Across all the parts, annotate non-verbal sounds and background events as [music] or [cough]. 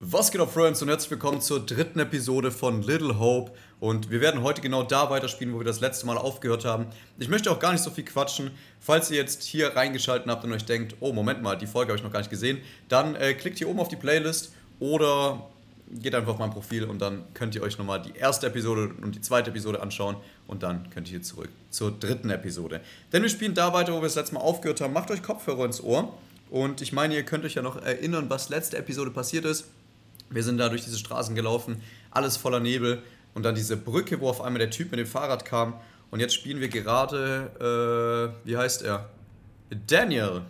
Was geht ab, Friends, und herzlich willkommen zur dritten Episode von Little Hope. Und wir werden heute genau da weiterspielen, wo wir das letzte Mal aufgehört haben. Ich möchte auch gar nicht so viel quatschen. Falls ihr jetzt hier reingeschaltet habt und euch denkt, oh, Moment mal, die Folge habe ich noch gar nicht gesehen, dann äh, klickt hier oben auf die Playlist oder geht einfach auf mein Profil und dann könnt ihr euch nochmal die erste Episode und die zweite Episode anschauen und dann könnt ihr hier zurück zur dritten Episode. Denn wir spielen da weiter, wo wir das letzte Mal aufgehört haben. Macht euch Kopfhörer ins Ohr. Und ich meine, ihr könnt euch ja noch erinnern, was letzte Episode passiert ist. Wir sind da durch diese Straßen gelaufen, alles voller Nebel und dann diese Brücke, wo auf einmal der Typ mit dem Fahrrad kam. Und jetzt spielen wir gerade, äh, wie heißt er? Daniel.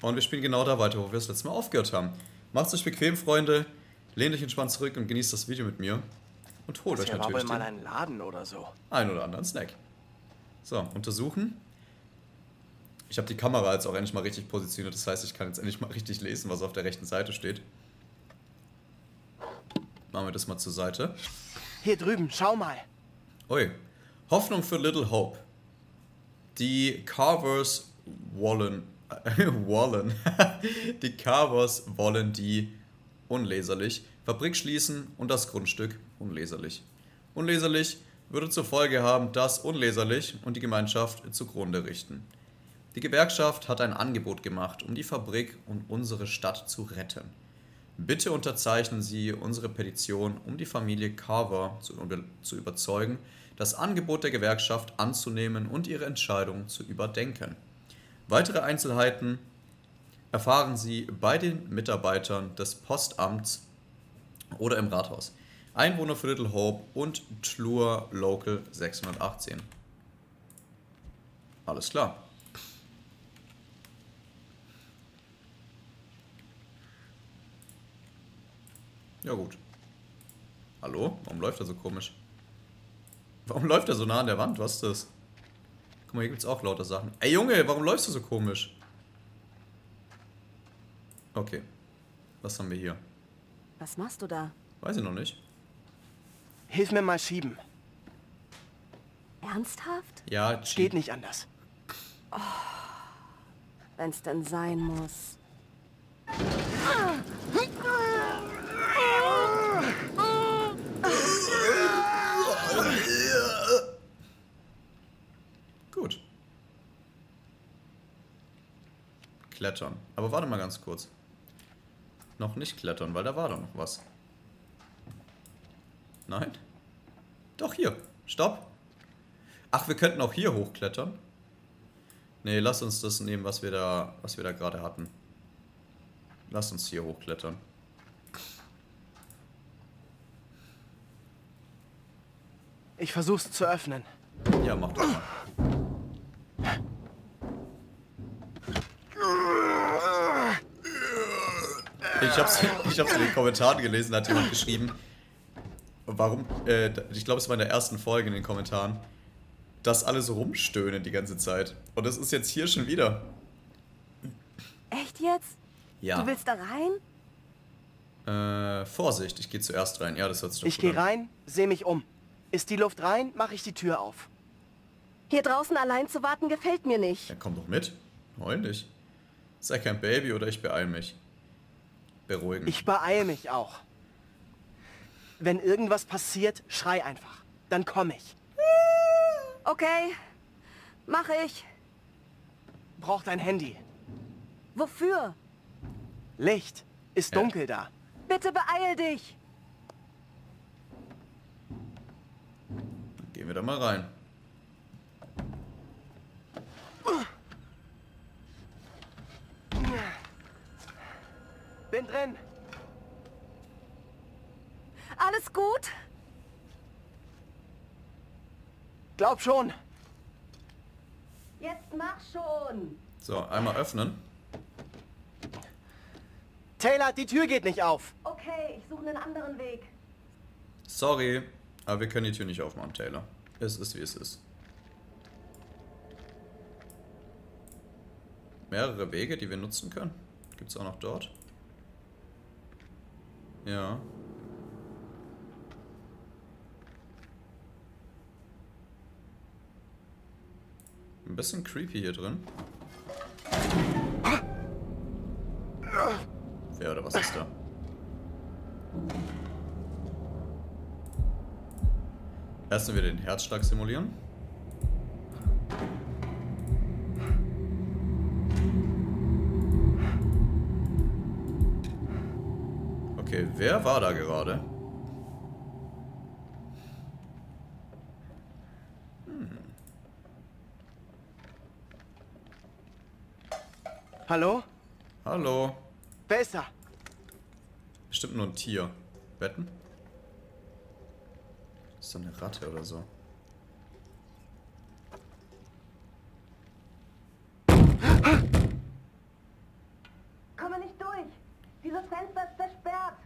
Und wir spielen genau da weiter, wo wir das letzte Mal aufgehört haben. Macht's euch bequem, Freunde. Lehnt euch entspannt zurück und genießt das Video mit mir. Und holt Das euch hier war natürlich wohl mal den ein Laden oder so. einen oder anderen Snack. So, untersuchen. Ich habe die Kamera jetzt auch endlich mal richtig positioniert. Das heißt, ich kann jetzt endlich mal richtig lesen, was auf der rechten Seite steht. Machen wir das mal zur Seite. Hier drüben, schau mal. Ui. Hoffnung für Little Hope. Die Carvers wollen. Äh, [laughs] wollen. [laughs] die Carvers wollen die unleserlich Fabrik schließen und das Grundstück unleserlich. Unleserlich würde zur Folge haben, dass unleserlich und die Gemeinschaft zugrunde richten. Die Gewerkschaft hat ein Angebot gemacht, um die Fabrik und unsere Stadt zu retten. Bitte unterzeichnen Sie unsere Petition, um die Familie Carver zu, zu überzeugen, das Angebot der Gewerkschaft anzunehmen und ihre Entscheidung zu überdenken. Weitere Einzelheiten erfahren Sie bei den Mitarbeitern des Postamts oder im Rathaus. Einwohner für Little Hope und Tlur Local 618. Alles klar. Ja gut. Hallo? Warum läuft er so komisch? Warum läuft er so nah an der Wand? Was ist das? Guck mal, hier gibt's auch lauter Sachen. Ey Junge, warum läufst du so komisch? Okay. Was haben wir hier? Was machst du da? Weiß ich noch nicht. Hilf mir mal schieben. Ernsthaft? Ja, Geht cheat. nicht anders. Wenn's denn sein muss. Gut. Klettern. Aber warte mal ganz kurz. Noch nicht klettern, weil da war doch noch was. Nein? Doch hier. Stopp. Ach, wir könnten auch hier hochklettern. Nee, lass uns das nehmen, was wir da, was wir da gerade hatten. Lass uns hier hochklettern. Ich versuch's zu öffnen. Ja, mach doch mal. Ich hab's, ich hab's in den Kommentaren gelesen, da hat jemand geschrieben, warum, äh, ich glaube, es war in der ersten Folge in den Kommentaren, dass alle so rumstöhnen die ganze Zeit. Und das ist jetzt hier schon wieder. Echt jetzt? Ja. Du willst da rein? Äh, Vorsicht, ich gehe zuerst rein. Ja, das hört sich doch Ich gehe rein, sehe mich um. Ist die Luft rein, mache ich die Tür auf. Hier draußen allein zu warten gefällt mir nicht. Ja, komm doch mit. Heul nicht. Sei kein Baby oder ich beeil mich. Beruhigen. Ich beeile mich auch. Wenn irgendwas passiert, schrei einfach. Dann komme ich. Okay, mache ich. Brauch dein Handy. Wofür? Licht. Ist Ja. dunkel da. Bitte beeil dich. Gehen wir da mal rein. Bin drin. Alles gut? Glaub schon. Jetzt mach schon. So, einmal öffnen. Taylor, die Tür geht nicht auf. Okay, ich suche einen anderen Weg. Sorry, aber wir können die Tür nicht aufmachen, Taylor. Es ist, wie es ist. Mehrere Wege, die wir nutzen können. Gibt's auch noch dort? Ja. Ein bisschen creepy hier drin. Wer oder was ist da? Erst wir den Herzschlag simulieren. Okay, wer war da gerade? Hallo? Hallo. Wer ist da? Bestimmt nur ein Tier. Wetten? Ist doch eine Ratte oder so. Komme nicht durch. Dieses Fenster ist versperrt.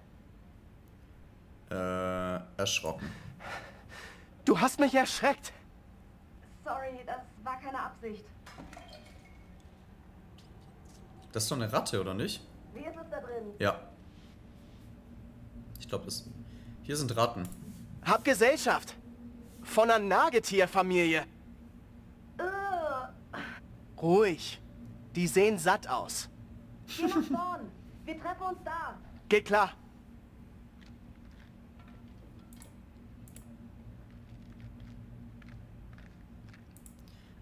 Äh, erschrocken. Du hast mich erschreckt. Sorry, das war keine Absicht. Das ist doch eine Ratte, oder nicht? Wie ist es da drin? Ja. Ich glaube, das... Hier sind Ratten. Hab Gesellschaft. Von einer Nagetierfamilie. Ugh. Ruhig. Die sehen satt aus. Geh nach vorn. Wir treffen uns da. Geht klar.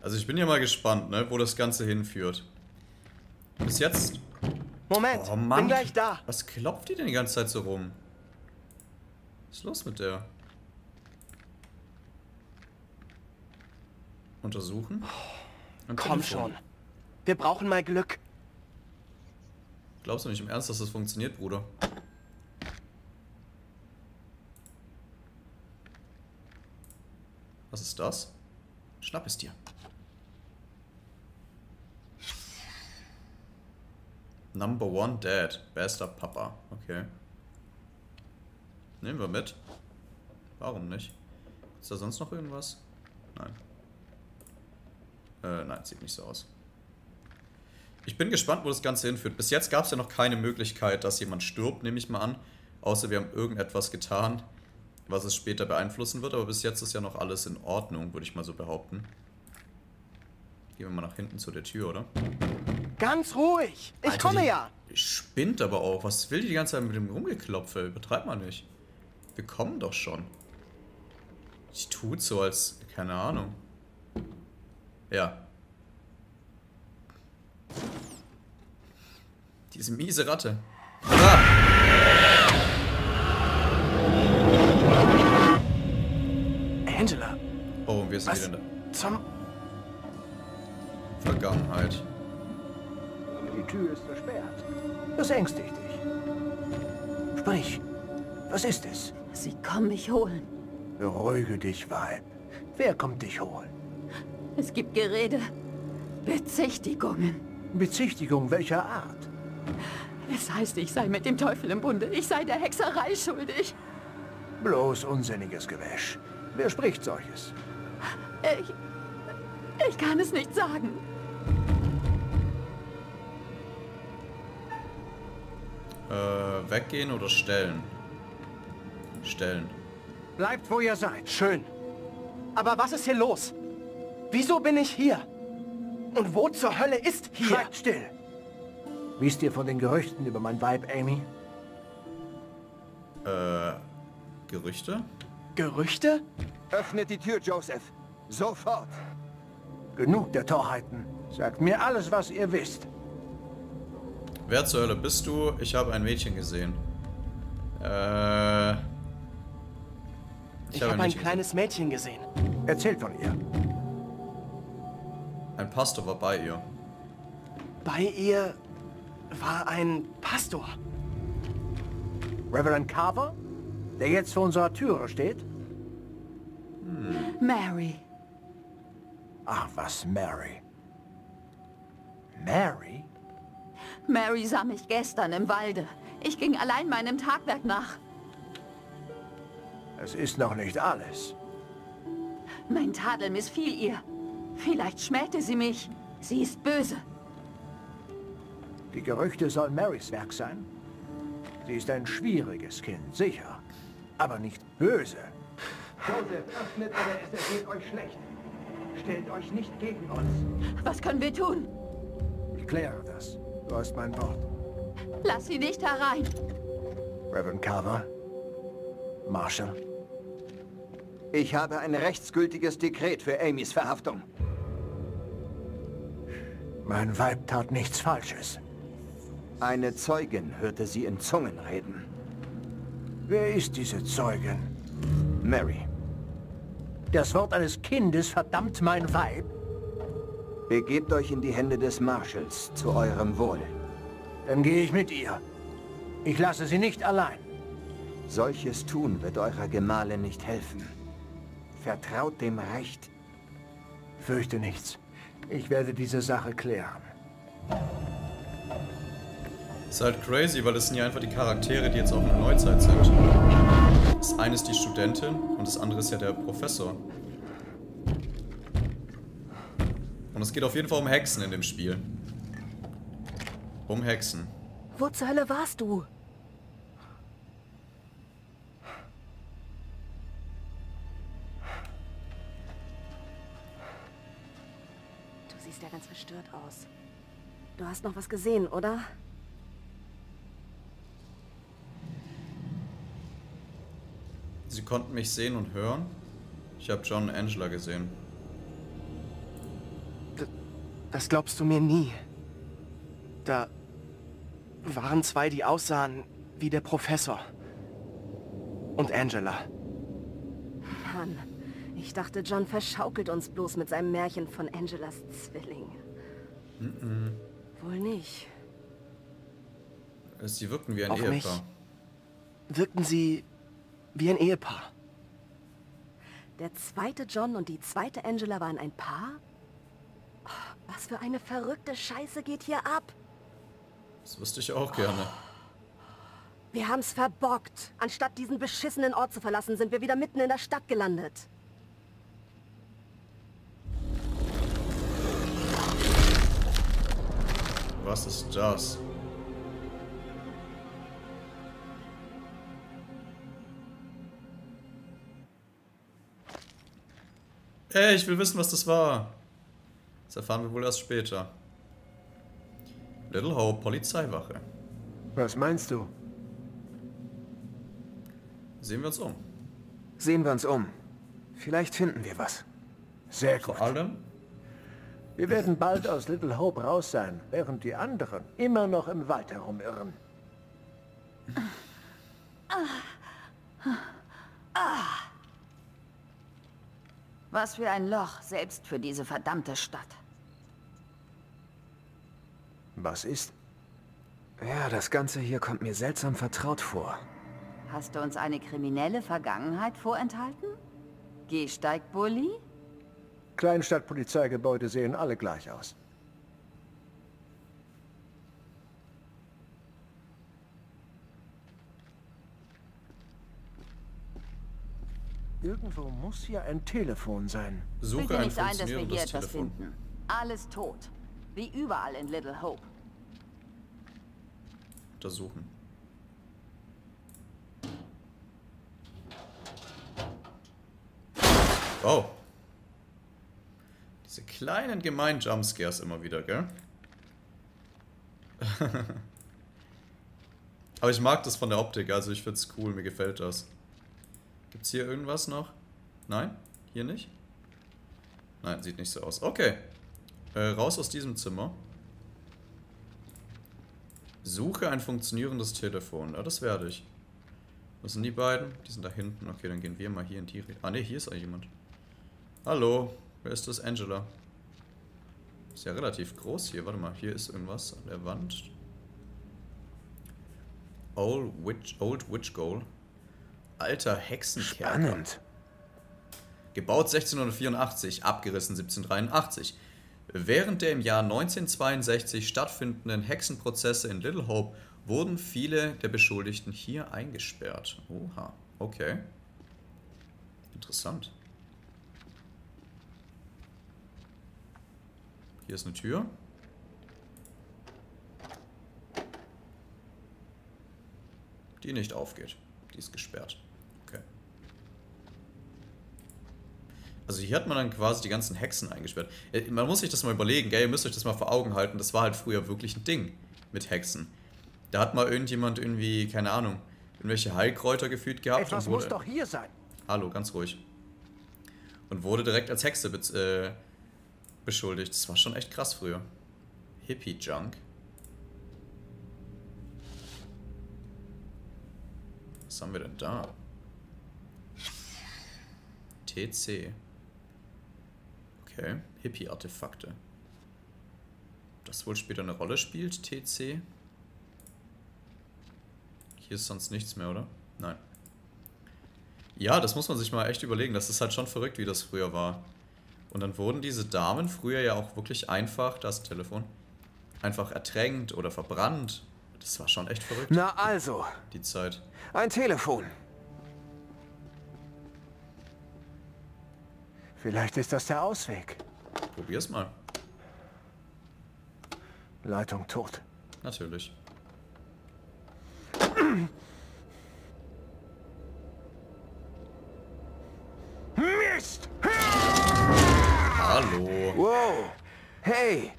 Also ich bin ja mal gespannt, ne, wo das Ganze hinführt. Bis jetzt... Moment, Oh Mann. bin gleich da. Was klopft die denn die ganze Zeit so rum? Was ist los mit der? Untersuchen? Am Komm Telefon. schon. Wir brauchen mal Glück. Glaubst du nicht im Ernst, dass das funktioniert, Bruder? Was ist das? Schnapp es dir. Number one Dad. Bester Papa. Okay. Nehmen wir mit. Warum nicht? Ist da sonst noch irgendwas? Nein. Äh, nein, sieht nicht so aus. Ich bin gespannt, wo das Ganze hinführt. Bis jetzt gab es ja noch keine Möglichkeit, dass jemand stirbt, nehme ich mal an. Außer wir haben irgendetwas getan, was es später beeinflussen wird. Aber bis jetzt ist ja noch alles in Ordnung, würde ich mal so behaupten. Gehen wir mal nach hinten zu der Tür, oder? Ganz ruhig. Ich Alter, komme ja. Die spinnt aber auch. Was will die die ganze Zeit mit dem Rumgeklopfe? Übertreib mal nicht. Wir kommen doch schon. Ich tut so, als... Keine Ahnung. Ja. Diese miese Ratte. Ah! Angela, Oh, und wir sind was wieder in zum... Vergangenheit. Die Tür ist versperrt. Das ängstigt dich. Sprich, was ist es? Sie kommen mich holen. Beruhige dich, Weib. Wer kommt dich holen? Es gibt Gerede. Bezichtigungen. Bezichtigung welcher Art? Es heißt, ich sei mit dem Teufel im Bunde. Ich sei der Hexerei schuldig. Bloß unsinniges Gewäsch. Wer spricht solches? Ich... Ich kann es nicht sagen. Äh, weggehen oder stellen? Stellen. Bleibt, wo ihr seid. Schön. Aber was ist hier los? Wieso bin ich hier? Und wo zur Hölle ist hier? Schweigt still. Wisst ihr von den Gerüchten über mein Weib, Amy? Äh, Gerüchte? Gerüchte? Öffnet die Tür, Joseph. Sofort. Genug der Torheiten. Sagt mir alles, was ihr wisst. Wer zur Hölle bist du? Ich habe ein Mädchen gesehen. Äh. Ich habe ein Mädchen kleines Mädchen gesehen. Erzählt von ihr. Ein Pastor war bei ihr. Bei ihr war ein Pastor. Reverend Carver? Der jetzt vor unserer Türe steht? Mary. Ach, was, Mary. Mary? Mary sah mich gestern im Walde. Ich ging allein meinem Tagwerk nach. Es ist noch nicht alles. Mein Tadel missfiel ihr. Vielleicht schmähte sie mich. Sie ist böse. Die Gerüchte sollen Marys Werk sein. Sie ist ein schwieriges Kind, sicher. Aber nicht böse. Joseph, öffnet oder es ergeht euch schlecht. Stellt euch nicht gegen uns. Was können wir tun? Ich kläre das. Du hast mein Wort. Lass sie nicht herein. Reverend Carver, Marshall? Ich habe ein rechtsgültiges Dekret für Amys Verhaftung. Mein Weib tat nichts Falsches. Eine Zeugin hörte sie in Zungen reden. Wer ist diese Zeugin? Mary, Das Wort eines Kindes verdammt mein Weib? Begebt euch in die Hände des Marshals zu eurem Wohl. Dann gehe ich mit ihr. Ich lasse sie nicht allein. Solches tun wird eurer Gemahlin nicht helfen. Vertraut dem Recht. Fürchte nichts. Ich werde diese Sache klären. Ist halt crazy, weil das sind ja einfach die Charaktere, die jetzt auch in der Neuzeit sind. Das eine ist die Studentin und das andere ist ja der Professor. Und es geht auf jeden Fall um Hexen in dem Spiel. Um Hexen. Wo zur Hölle warst du? Du siehst ja ganz verstört aus. Du hast noch was gesehen, oder? Sie konnten mich sehen und hören. Ich habe John und Angela gesehen. Das glaubst du mir nie. Da waren zwei, die aussahen wie der Professor. Und Angela. Mann, ich dachte, John verschaukelt uns bloß mit seinem Märchen von Angelas Zwilling. Wohl nicht. Sie wirkten wie ein Auch Ehepaar. Wirkten sie wie ein Ehepaar. Der zweite John und die zweite Angela waren ein Paar? Was für eine verrückte Scheiße geht hier ab? Das wüsste ich auch gerne. Wir haben's verbockt. Anstatt diesen beschissenen Ort zu verlassen, sind wir wieder mitten in der Stadt gelandet. Was ist das? Ey, ich will wissen, was das war. Das erfahren wir wohl erst später. Little Hope, Polizeiwache. Was meinst du? Sehen wir uns um. Sehen wir uns um. Vielleicht finden wir was. Sehr gut. Vor allem, Wir werden bald aus Little Hope raus sein, während die anderen immer noch im Wald herumirren. Was für ein Loch, selbst für diese verdammte Stadt. Was ist? Ja, das Ganze hier kommt mir seltsam vertraut vor. Hast du uns eine kriminelle Vergangenheit vorenthalten? Gehsteigbully? Kleinstadtpolizeigebäude sehen alle gleich aus. Irgendwo muss hier ein Telefon sein. suche Bilde ein nicht ein, dass wir hier etwas Telefon. finden. Alles tot. Wie überall in Little Hope. Untersuchen. Oh. Diese kleinen gemeinen Jumpscares immer wieder, gell? [laughs] Aber ich mag das von der Optik, also ich find's cool, mir gefällt das. Gibt's hier irgendwas noch? Nein? Hier nicht? Nein, sieht nicht so aus. Okay. Äh, raus aus diesem Zimmer. Suche ein funktionierendes Telefon. Ja, das werde ich. Was sind die beiden? Die sind da hinten. Okay, dann gehen wir mal hier in die Richtung. Ah, ne, hier ist eigentlich jemand. Hallo, wer ist das? Angela. Ist ja relativ groß hier. Warte mal, hier ist irgendwas an der Wand. Old Witch, Old Witch Goal. Alter Hexenkerker. Spannend. Gebaut 1684, abgerissen 1783. Während der im Jahr 1962 stattfindenden Hexenprozesse in Little Hope wurden viele der Beschuldigten hier eingesperrt. Oha, okay. Interessant. Hier ist eine Tür. Die nicht aufgeht. Die ist gesperrt. Okay. Also hier hat man dann quasi die ganzen Hexen eingesperrt. Äh, Man muss sich das mal überlegen, gell? Ihr müsst euch das mal vor Augen halten. Das war halt früher wirklich ein Ding mit Hexen. Da hat mal irgendjemand irgendwie, keine Ahnung, irgendwelche Heilkräuter gefühlt gehabt. Etwas und muss wurde, doch hier sein. Hallo, ganz ruhig. Und wurde direkt als Hexe äh, beschuldigt. Das war schon echt krass früher. Hippie-Junk. Was haben wir denn da? TC. Okay, Hippie-Artefakte. Das wohl später eine Rolle spielt, TC. Hier ist sonst nichts mehr, oder? Nein. Ja, das muss man sich mal echt überlegen. Das ist halt schon verrückt, wie das früher war. Und dann wurden diese Damen früher ja auch wirklich einfach, das Telefon, einfach ertränkt oder verbrannt. Das war schon echt verrückt, Na also, die Zeit. ein Telefon. Vielleicht ist das der Ausweg. Probier's mal. Leitung tot. Natürlich. Mist! Hallo. Wow. Hey,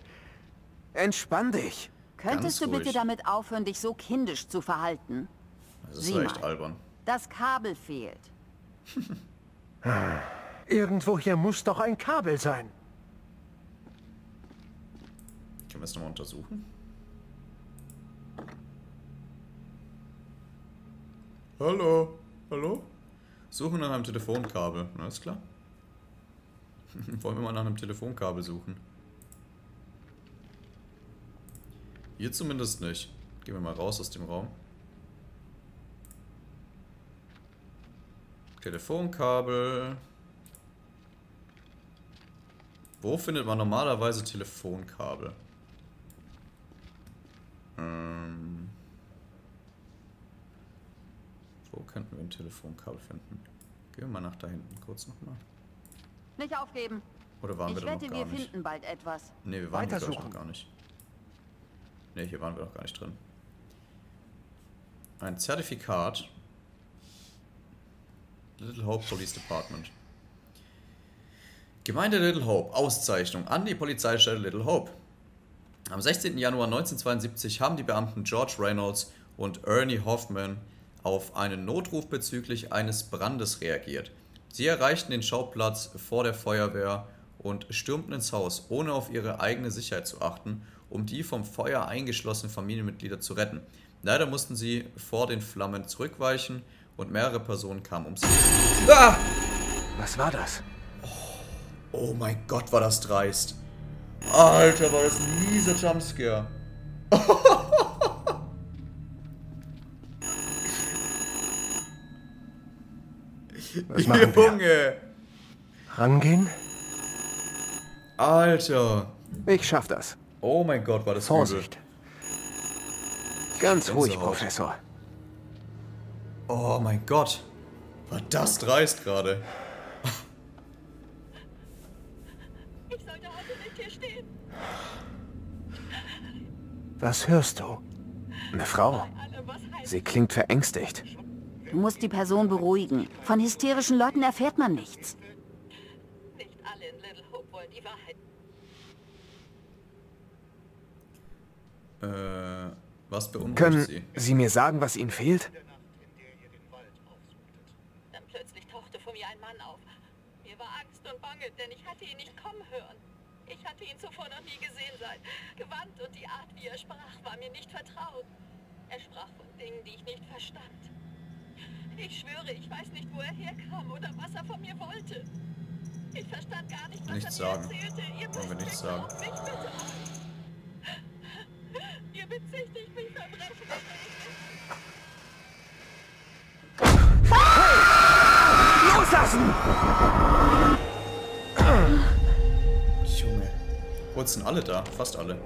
entspann dich. Könntest Ganz du bitte damit aufhören, dich so kindisch zu verhalten? Das ist Sieh echt mal. albern. Das Kabel fehlt. [laughs] Irgendwo hier muss doch ein Kabel sein. Können wir es nochmal untersuchen? Hallo? Hallo? Suchen nach einem Telefonkabel. Na, ist klar. [laughs] Wollen wir mal nach einem Telefonkabel suchen? Hier zumindest nicht. Gehen wir mal raus aus dem Raum. Telefonkabel. Wo findet man normalerweise Telefonkabel? Ähm, wo könnten wir ein Telefonkabel finden? Gehen wir mal nach da hinten kurz nochmal. Nicht aufgeben. Oder waren Ich wir da noch wette, gar wir nicht? finden bald etwas. Ne, wir waren hier, ich, noch gar nicht. Ne, hier waren wir noch gar nicht drin. Ein Zertifikat. Little Hope Police Department. Gemeinde Little Hope. Auszeichnung an die Polizeistelle Little Hope. Am 16. Januar 1972 haben die Beamten George Reynolds und Ernie Hoffman auf einen Notruf bezüglich eines Brandes reagiert. Sie erreichten den Schauplatz vor der Feuerwehr und stürmten ins Haus, ohne auf ihre eigene Sicherheit zu achten, um die vom Feuer eingeschlossenen Familienmitglieder zu retten. Leider mussten sie vor den Flammen zurückweichen und mehrere Personen kamen ums Leben. Ah! Was war das? Oh mein Gott, war das dreist. Alter, war das ein mieser Jumpscare. [laughs] Was machen wir? Junge. Rangehen? Alter. Ich schaff das. Oh mein Gott, war das Vorsicht. Ganz ruhig. Professor. übel. Oh mein Gott. War das dreist gerade. Ich sollte heute nicht hier stehen. Was hörst du? Eine Frau. Sie klingt verängstigt. Du musst die Person beruhigen. Von hysterischen Leuten erfährt man nichts. nicht alle in Little Hope wollen die Wahrheit. Äh, was beunruhigt Können sie? Sie mir sagen, was Ihnen fehlt? Dann plötzlich tauchte vor mir ein Mann auf. Mir war Bange, denn ich hatte ihn nicht kommen hören. Ich hatte ihn zuvor noch nie gesehen sein. Gewand und die Art, wie er sprach, war mir nicht vertraut. Er sprach von Dingen, die ich nicht verstand. Ich schwöre, ich weiß nicht, wo er herkam oder was er von mir wollte. Ich verstand gar nicht, was Nichts er mir sagen. erzählte. Ihr Wollen wir müsst nichts mich sagen. mich bitte an. Ihr bezichtigt mich Verbrechen. Loslassen! Junge. Wo sind alle da? Fast alle. [laughs]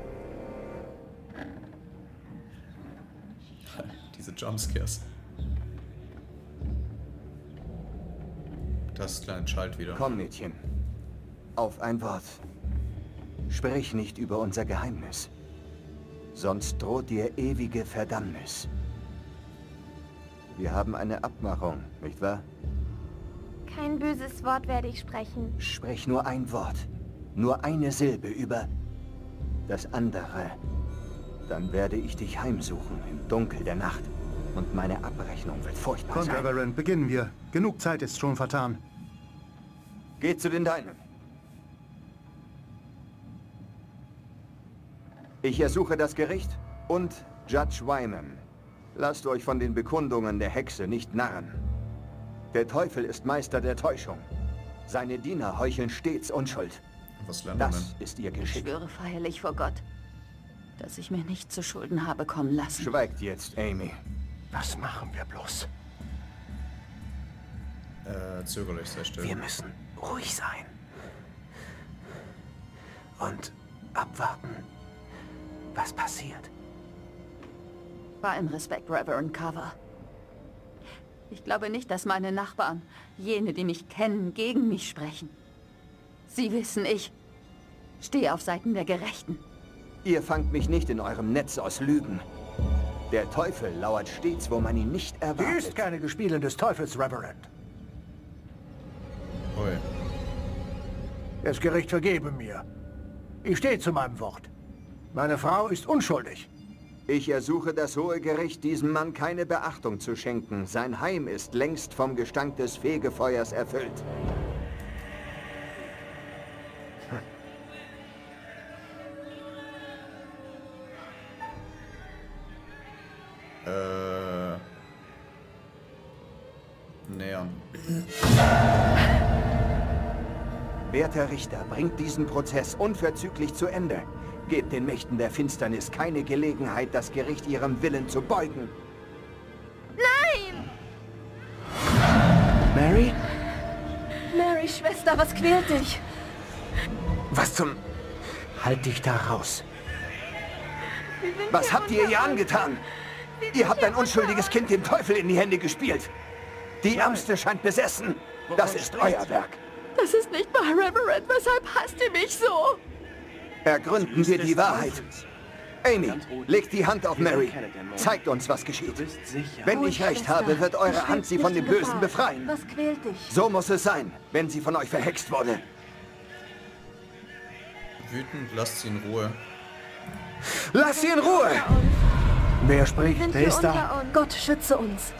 Diese Jumpscares. Das kleine Schalt wieder. Komm, Mädchen. Auf ein Wort. Sprich nicht über unser Geheimnis. Sonst droht dir ewige Verdammnis. Wir haben eine Abmachung, nicht wahr? Kein böses Wort werde ich sprechen. Sprech nur ein Wort. Nur eine Silbe über das andere. Dann werde ich dich heimsuchen im Dunkel der Nacht. Und meine Abrechnung wird furchtbar sein. Reverend, beginnen wir. Genug Zeit ist schon vertan. Geht zu den Deinen. Ich ersuche das Gericht und Judge Wyman. Lasst euch von den Bekundungen der Hexe nicht narren. Der Teufel ist Meister der Täuschung. Seine Diener heucheln stets Unschuld. Was lernen wir Das denn? ist ihr Ich Geschick. schwöre feierlich vor Gott, dass ich mir nicht zu Schulden habe kommen lassen. Schweigt jetzt, Amy. Was machen wir bloß? Äh, zögerlich, sehr still. Wir müssen ruhig sein. Und abwarten, was passiert. Bei allem Respekt, Reverend Carver. Ich glaube nicht, dass meine Nachbarn, jene, die mich kennen, gegen mich sprechen. Sie wissen, ich stehe auf Seiten der Gerechten. Ihr fangt mich nicht in eurem Netz aus Lügen. Der Teufel lauert stets, wo man ihn nicht Sie ist erwartet. keine Gespielin des Teufels, Reverend. Ui. Das Gericht vergebe mir. Ich stehe zu meinem Wort. Meine Frau ist unschuldig. Ich ersuche das Hohe Gericht, diesem Mann keine Beachtung zu schenken. Sein Heim ist längst vom Gestank des Fegefeuers erfüllt. Äh. Nähern. Werter Richter, bringt diesen Prozess unverzüglich zu Ende. Gebt den Mächten der Finsternis keine Gelegenheit, das Gericht ihrem Willen zu beugen. Mary? Mary, Schwester, was quält dich? Was zum... Halt dich da raus. Was habt ihr ihr angetan? Ihr habt ein unschuldiges Kind dem Teufel in die Hände gespielt. Die Ärmste scheint besessen. Das ist euer Werk. Das ist nicht wahr, Reverend. Weshalb hasst ihr mich so? Ergründen wir die Wahrheit. Amy, legt die Hand auf Mary. Zeigt uns, was geschieht. Wenn ich recht habe, wird eure Hand sie von dem Bösen befreien. Was quält dich? So muss es sein, wenn sie von euch verhext wurde. Wütend, lasst sie in Ruhe. Lass sie in Ruhe! Wer spricht? Wer ist da? unter uns. Gott, schütze uns.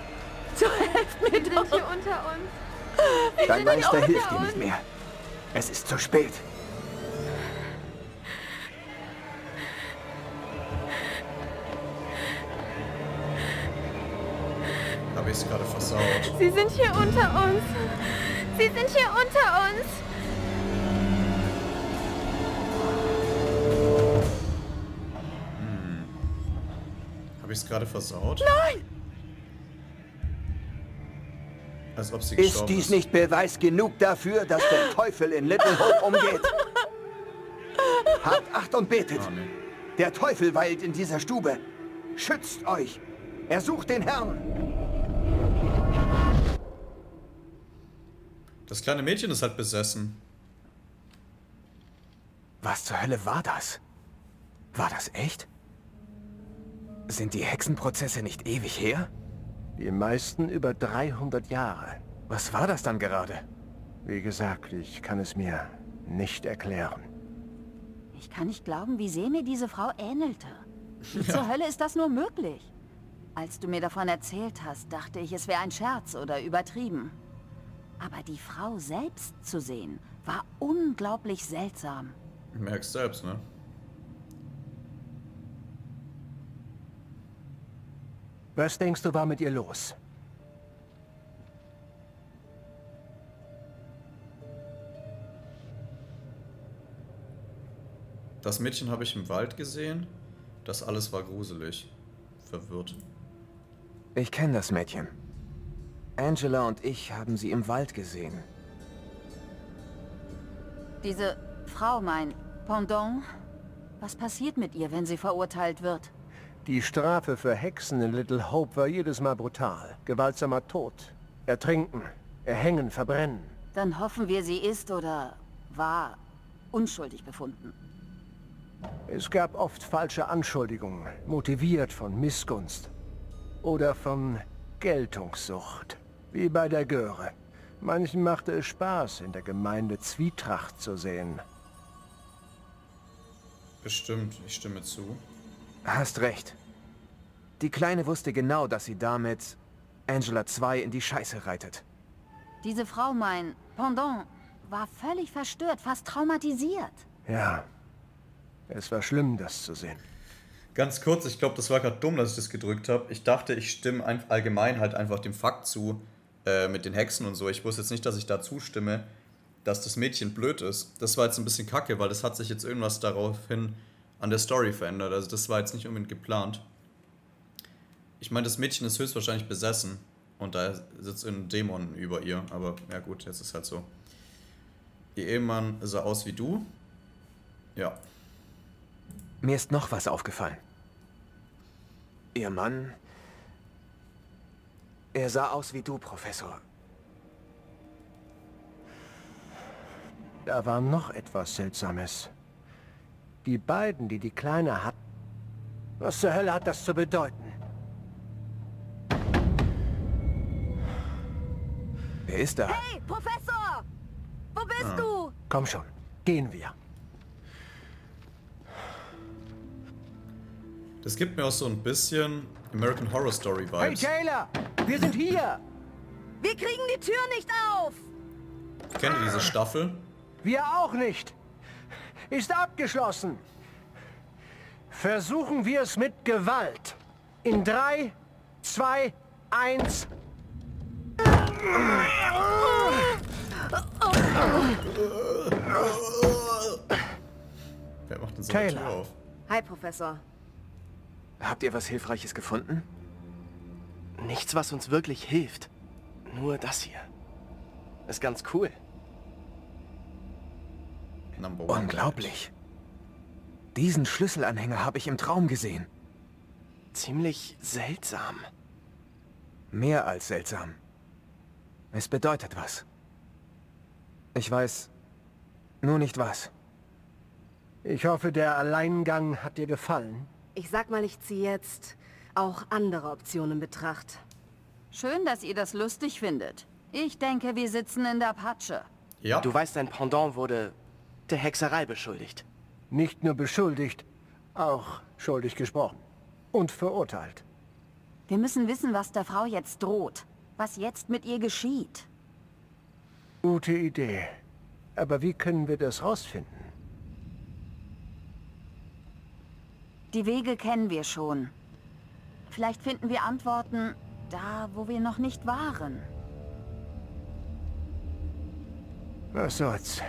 So helft mir Wir sind doch. hier unter uns. Dein Meister hilft dir nicht mehr. Es ist zu spät. Habe ich es gerade versaut. Sie sind hier unter uns. Sie sind hier unter uns. Habe ich es gerade versaut? Nein! Als ob sie Ist dies nicht Beweis genug dafür, dass der Teufel in Little Hope umgeht? [laughs] Habt Acht und betet. Ah, nee. Der Teufel weilt in dieser Stube. Schützt euch. Er sucht den Herrn. Das kleine Mädchen ist halt besessen. Was zur Hölle war das? War das echt? Sind die Hexenprozesse nicht ewig her? Die meisten über 300 Jahre. Was war das dann gerade? Wie gesagt, ich kann es mir nicht erklären. Ich kann nicht glauben, wie sehr mir diese Frau ähnelte. [laughs] Wie zur Hölle ist das nur möglich? Als du mir davon erzählt hast, dachte ich, es wäre ein Scherz oder übertrieben. Aber die Frau selbst zu sehen, war unglaublich seltsam. Merkst selbst, ne? Was denkst du, war mit ihr los? Das Mädchen habe ich im Wald gesehen. Das alles war gruselig. Verwirrt. Ich kenne das Mädchen. Angela und ich haben sie im Wald gesehen. Diese Frau, mein Pendant, was passiert mit ihr, wenn sie verurteilt wird? Die Strafe für Hexen in Little Hope war jedes Mal brutal. Gewaltsamer Tod. Ertrinken, erhängen, verbrennen. Dann hoffen wir, sie ist oder war unschuldig befunden. Es gab oft falsche Anschuldigungen, motiviert von Missgunst. Oder von Geltungssucht. Wie bei der Göre. Manchen machte es Spaß, in der Gemeinde Zwietracht zu sehen. Bestimmt, ich stimme zu. Hast recht. Die Kleine wusste genau, dass sie damit Angela 2 in die Scheiße reitet. Diese Frau, mein Pendant, war völlig verstört, fast traumatisiert. Ja, es war schlimm, das zu sehen. Ganz kurz, ich glaube, das war gerade dumm, dass ich das gedrückt habe. Ich dachte, ich stimme allgemein halt einfach dem Fakt zu äh, mit den Hexen und so. Ich wusste jetzt nicht, dass ich da zustimme, dass das Mädchen blöd ist. Das war jetzt ein bisschen kacke, weil das hat sich jetzt irgendwas daraufhin an der Story verändert. Also das war jetzt nicht unbedingt geplant. Ich meine, das Mädchen ist höchstwahrscheinlich besessen und da sitzt ein Dämon über ihr. Aber ja gut, jetzt ist halt so. Ihr Ehemann sah aus wie du. Ja. Mir ist noch was aufgefallen. Ihr Mann... Er sah aus wie du, Professor. Da war noch etwas Seltsames. Die beiden, die die Kleine hatten. Was zur Hölle hat das zu bedeuten? Wer ist da? Hey, Professor! Wo bist Ah. du? Komm schon, gehen wir. Das gibt mir auch so ein bisschen American Horror Story Hey Vibes. Taylor, wir sind hier. Wir kriegen die Tür nicht auf! Kennt ihr diese Staffel? Wir auch nicht. Ist abgeschlossen. Versuchen wir es mit Gewalt. In drei, zwei, eins. Wer macht denn so Taylor. eine Tür auf? Hi, Professor. Habt ihr was Hilfreiches gefunden? Nichts, was uns wirklich hilft. Nur das hier. Ist ganz cool. Number one. Unglaublich. Diesen Schlüsselanhänger habe ich im Traum gesehen. Ziemlich seltsam. Mehr als seltsam. Es bedeutet was. Ich weiß nur nicht was. Ich hoffe, der Alleingang hat dir gefallen. Ich sag mal, ich ziehe jetzt auch andere Optionen in Betracht. Schön, dass ihr das lustig findet. Ich denke, wir sitzen in der Patsche. Ja. Du weißt, dein Pendant wurde der Hexerei beschuldigt. Nicht nur beschuldigt, auch schuldig gesprochen. Und verurteilt. Wir müssen wissen, was der Frau jetzt droht. Was jetzt mit ihr geschieht. Gute Idee. Aber wie können wir das rausfinden? Die Wege kennen wir schon. Vielleicht finden wir Antworten da, wo wir noch nicht waren. Was soll's?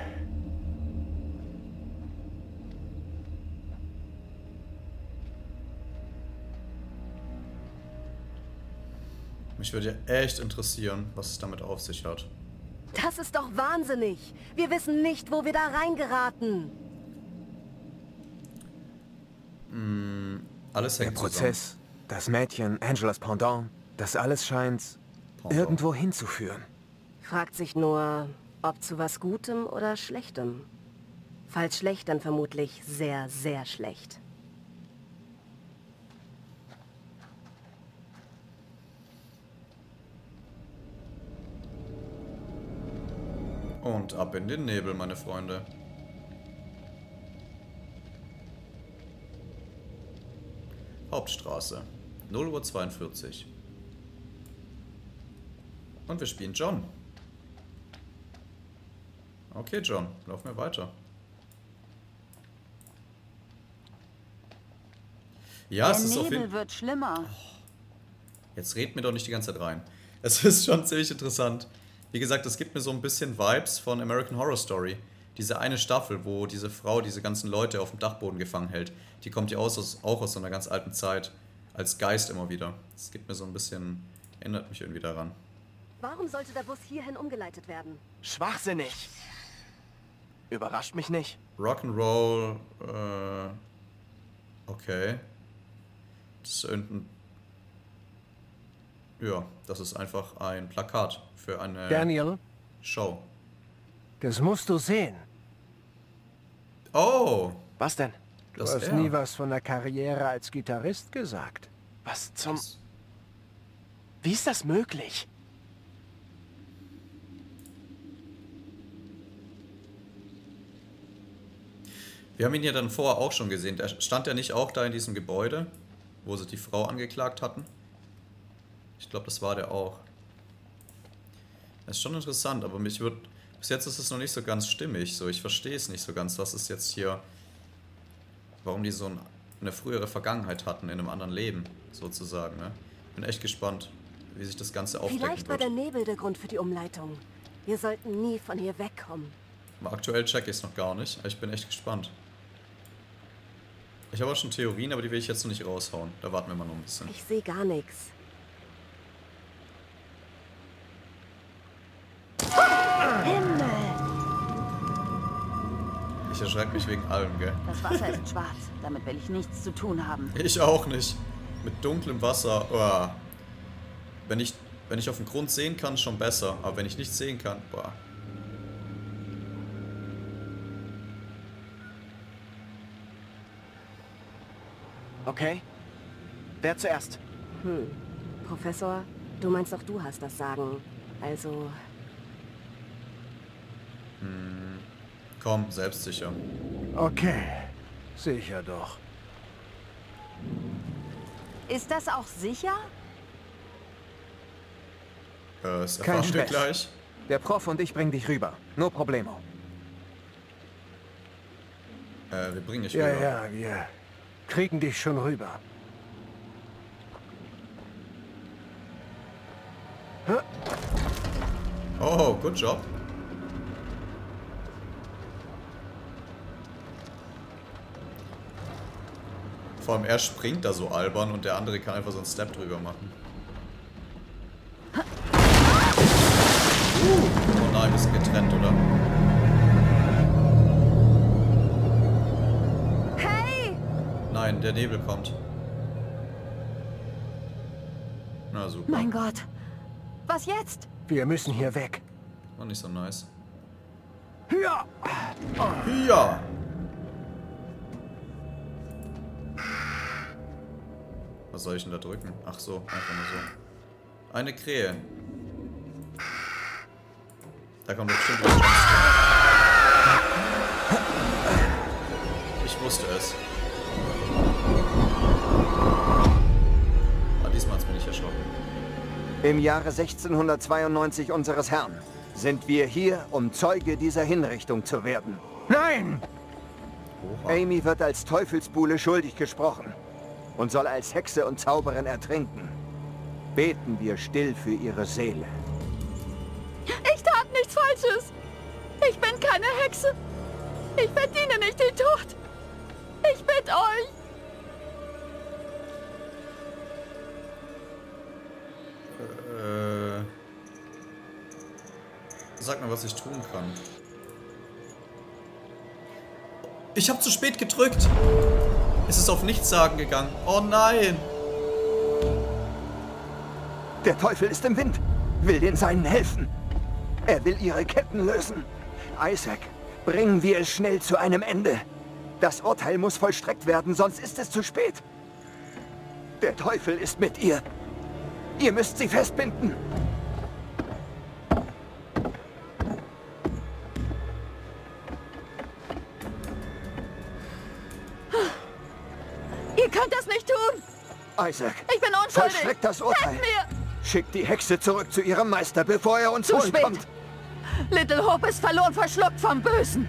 Mich würde ja echt interessieren, was es damit auf sich hat. Das ist doch wahnsinnig. Wir wissen nicht, wo wir da reingeraten. Alles Der hängt Prozess, das Mädchen, Angelas Pendant, das alles scheint Pendant. irgendwo hinzuführen. Fragt sich nur, ob zu was Gutem oder Schlechtem. Falls schlecht, dann vermutlich sehr, sehr schlecht. zusammen. Und ab in den Nebel, meine Freunde. Hauptstraße. 0 Uhr 42. Und wir spielen John. Okay, John, laufen wir weiter. Ja, es der ist auf Nebel jeden wird schlimmer. Jetzt red mir doch nicht die ganze Zeit rein. [laughs] Es ist schon ziemlich interessant. Wie gesagt, es gibt mir so ein bisschen Vibes von American Horror Story. Diese eine Staffel, wo diese Frau diese ganzen Leute auf dem Dachboden gefangen hält, die kommt ja aus, aus, auch aus so einer ganz alten Zeit. Als Geist immer wieder. Es gibt mir so ein bisschen, erinnert mich irgendwie daran. Warum sollte der Bus hierhin umgeleitet werden? Schwachsinnig. Überrascht mich nicht. Rock'n'Roll, äh, okay. Das ist irgendein, ja, das ist einfach ein Plakat für eine Daniel, Show. das musst du sehen. Oh, Was denn? Du das hast er. nie was von der Karriere als Gitarrist gesagt. Was zum... Wie ist das möglich? Wir haben ihn ja dann vorher auch schon gesehen. Der stand ja nicht auch da in diesem Gebäude. wo sie die Frau angeklagt hatten. Ich glaube, das war der auch. Das ist schon interessant, aber mich wird. Bis jetzt ist es noch nicht so ganz stimmig. So, ich verstehe es nicht so ganz. Was ist jetzt hier. Warum die so ein, eine frühere Vergangenheit hatten in einem anderen Leben, sozusagen, ne? Bin echt gespannt, wie sich das Ganze aufdecken Vielleicht war der Nebel der Grund für die Umleitung. Wir sollten nie von hier wegkommen. Aber aktuell check ich es noch gar nicht. Ich bin echt gespannt. Ich habe auch schon Theorien, aber die will ich jetzt noch nicht raushauen. Da warten wir mal noch ein bisschen. Ich sehe gar nichts. Erschrecke mich wegen allem, gell? Das Wasser ist schwarz. Damit will ich nichts zu tun haben. Ich auch nicht. Mit dunklem Wasser. Oh. Wenn ich wenn ich auf dem Grund sehen kann, schon besser. Aber wenn ich nicht sehen kann, boah. Okay. Wer zuerst? Hm. Professor, du meinst doch, du hast das Sagen. Also, Hm. Komm, selbstsicher. Okay. Sicher doch. Ist das auch sicher? Äh, das Kein Stress. gleich. Der Prof und ich bringen dich rüber. No problemo. Äh, wir bringen dich Ja, rüber. ja, wir kriegen dich schon rüber. Oh, good job. Vor allem er springt da so albern und der andere kann einfach so einen Step drüber machen. Oh nein, wir sind getrennt, oder? Hey! Nein, der Nebel kommt. Na super. Mein Gott. Was jetzt? Wir müssen hier weg. War nicht so nice. Ja! Ja! Was soll ich denn da drücken? Ach so, einfach nur so. Eine Krähe. Da kommt bestimmt was Ich wusste es. Aber diesmal hat's mich nicht erschrocken. Im Jahre 1692 unseres Herrn sind wir hier, um Zeuge dieser Hinrichtung zu werden. Nein! Amy wird als Teufelsbuhle schuldig gesprochen und soll als Hexe und Zauberin ertrinken. Beten wir still für ihre Seele. Ich tat nichts Falsches. Ich bin keine Hexe. Ich verdiene nicht den Tod. Ich bitte euch. Äh. Sag mir, was ich tun kann. Ich habe zu spät gedrückt. Es ist auf Nichtsagen gegangen. Oh nein. Der Teufel ist im Wind, will den Seinen helfen. Er will ihre Ketten lösen. Isaac, bringen wir es schnell zu einem Ende. Das Urteil muss vollstreckt werden, sonst ist es zu spät. Der Teufel ist mit ihr. Ihr müsst sie festbinden. Isaac, Ich bin unschuldig. vollstreckt das Urteil. Schickt die Hexe zurück zu ihrem Meister, bevor er uns Zu holen spät. kommt. Little Hope ist verloren, verschluckt vom Bösen.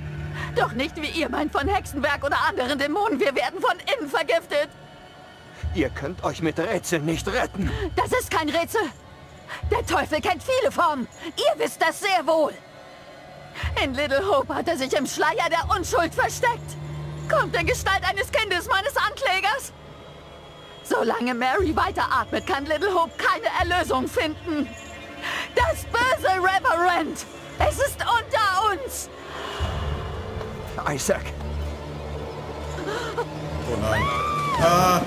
Doch nicht wie ihr meint von Hexenwerk oder anderen Dämonen. Wir werden von innen vergiftet. Ihr könnt euch mit Rätseln nicht retten. Das ist kein Rätsel. Der Teufel kennt viele Formen. Ihr wisst das sehr wohl. In Little Hope hat er sich im Schleier der Unschuld versteckt. Kommt in Gestalt eines Kindes meines Anklägers. Solange Mary weiteratmet, kann Little Hope keine Erlösung finden. Das böse Reverend. Es ist unter uns. Isaac, Oh nein. Ah.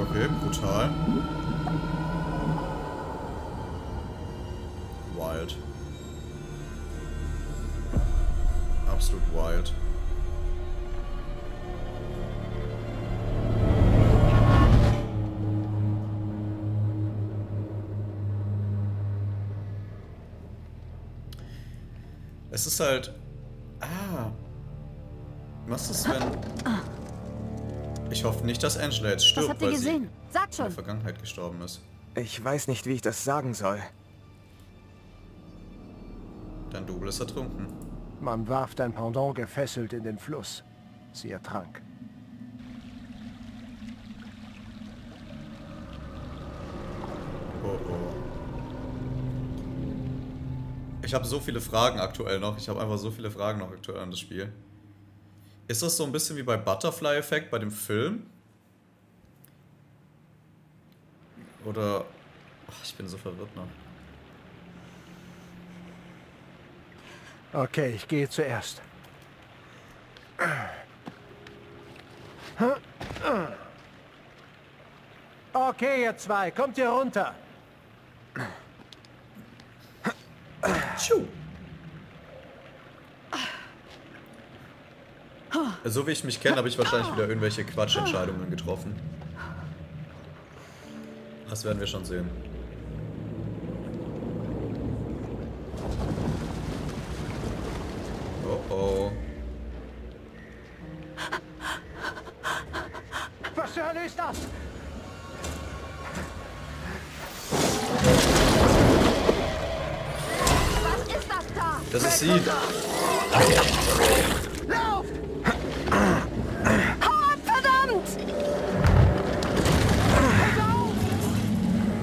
Okay, brutal. Es ist halt... Ah. Was ist, wenn... Ich hoffe nicht, dass Angela jetzt stirbt, Was habt ihr weil gesehen? sie Sagt in schon. der Vergangenheit gestorben ist. Ich weiß nicht, wie ich das sagen soll. Dein Double ist ertrunken. Man warf dein Pendant gefesselt in den Fluss. Sie ertrank. Oh oh. Ich habe so viele Fragen aktuell noch. Ich habe einfach so viele Fragen noch aktuell an das Spiel. Ist das so ein bisschen wie bei Butterfly Effect bei dem Film? Oder... Ach, ich bin so verwirrt noch. Okay, ich gehe zuerst. Okay, ihr zwei, kommt hier runter. Tschu. So wie ich mich kenne, habe ich wahrscheinlich wieder irgendwelche Quatschentscheidungen getroffen. Das werden wir schon sehen.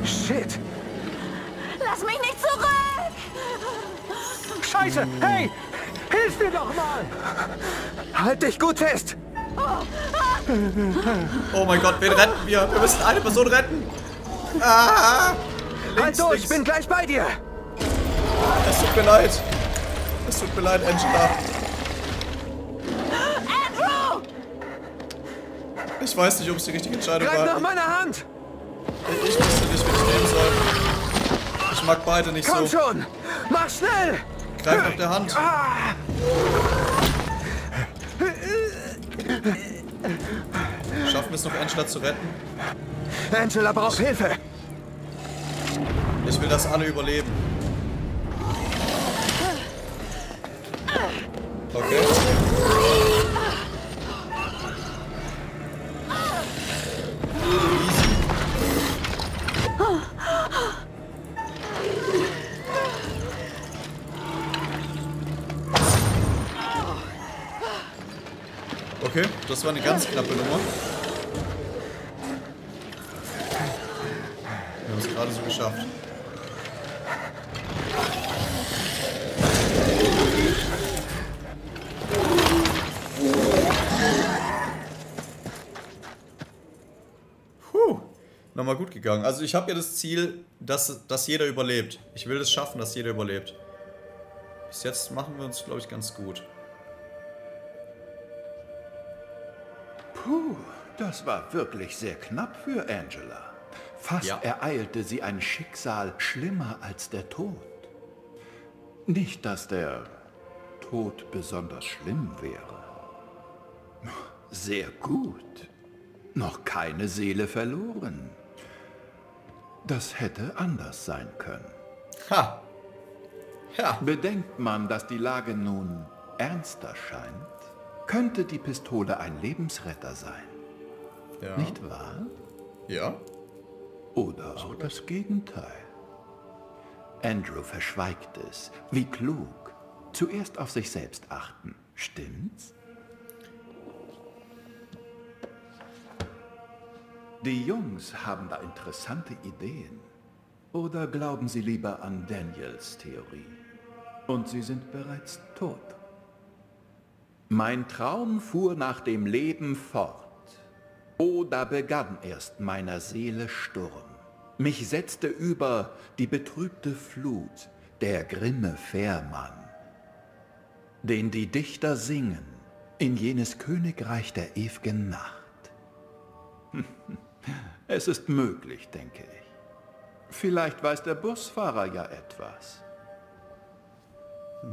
Shit! Lass mich nicht zurück! Scheiße! Hey! Hilf mir doch mal! Halt dich gut fest! Oh mein Gott, wen retten wir? Wir müssen eine Person retten. Ah! Halt Links, durch, links. ich bin gleich bei dir! Es tut mir leid. Es tut mir leid, Angela. Andrew! Ich weiß nicht, ob es die richtige Entscheidung Greif nach war. meiner Hand! Ich, ich mag beide nicht Komm so. schon! Mach schnell! Greif nach der Hand. Ah! Schaffen wir es noch, Angela zu retten? Angela braucht Hilfe! Ich will, dass alle überleben. Okay. War eine ganz knappe Nummer. Wir haben es gerade so geschafft. Puh, nochmal gut gegangen. Also ich habe ja das Ziel, dass, dass jeder überlebt. Ich will es schaffen, dass jeder überlebt. Bis jetzt machen wir uns, glaube ich, ganz gut. Puh, das war wirklich sehr knapp für Angela. Fast Ja. ereilte sie ein Schicksal schlimmer als der Tod. Nicht, dass der Tod besonders schlimm wäre. Sehr gut. Noch keine Seele verloren. Das hätte anders sein können. Ha! Ja. Bedenkt man, dass die Lage nun ernster scheint, könnte die Pistole ein Lebensretter sein. Ja. Nicht wahr? Ja? Oder auch das Gegenteil. Andrew verschweigt es. Wie klug. Zuerst auf sich selbst achten. Stimmt's? Die Jungs haben da interessante Ideen. Oder glauben sie lieber an Daniels Theorie? Und sie sind bereits tot. Mein Traum fuhr nach dem Leben fort. Oh, da begann erst meiner Seele Sturm. Mich setzte über die betrübte Flut der grimme Fährmann, den die Dichter singen in jenes Königreich der ew'gen Nacht. [laughs] Es ist möglich, denke ich. Vielleicht weiß der Busfahrer ja etwas.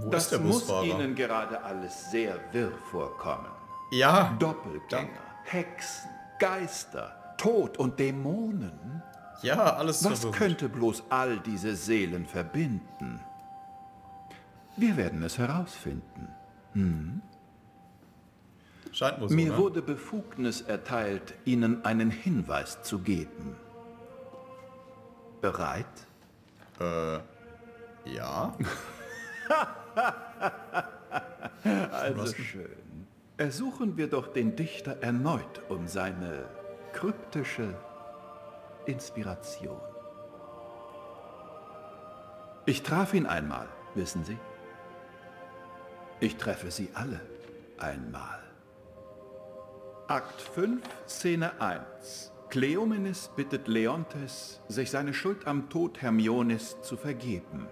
Wo das ist der muss? Ihnen gerade alles sehr wirr vorkommen. Ja. Doppelgänger, Hexen, Geister, Tod und Dämonen. Ja, alles Was verwirrend. könnte bloß all diese Seelen verbinden? Wir werden es herausfinden. Hm? Scheint wohl so, Mir ne? wurde Befugnis erteilt, Ihnen einen Hinweis zu geben. Bereit? Äh, ja. [laughs] [laughs] also schön. Ersuchen wir doch den Dichter erneut um seine kryptische Inspiration. Ich traf ihn einmal, wissen Sie? Ich treffe Sie alle einmal. Akt 5, Szene 1. Kleomenes bittet Leontes, sich seine Schuld am Tod Hermiones zu vergeben.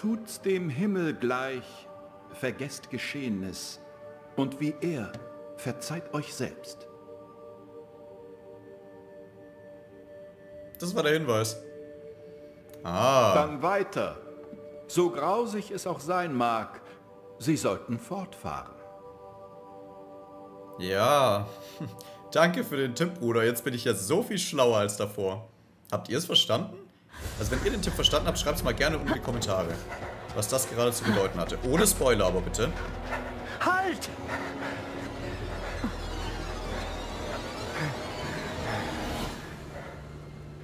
Tut's dem Himmel gleich, vergesst Geschehenes, und wie er, verzeiht euch selbst. Das war der Hinweis. Ah. Dann weiter. So grausig es auch sein mag, Sie sollten fortfahren. Ja. [laughs] Danke für den Tipp, Bruder. Jetzt bin ich ja so viel schlauer als davor. Habt ihr es verstanden? Also wenn ihr den Tipp verstanden habt, schreibt es mal gerne unten in die Kommentare. Was das gerade zu bedeuten hatte. Ohne Spoiler aber bitte. Halt!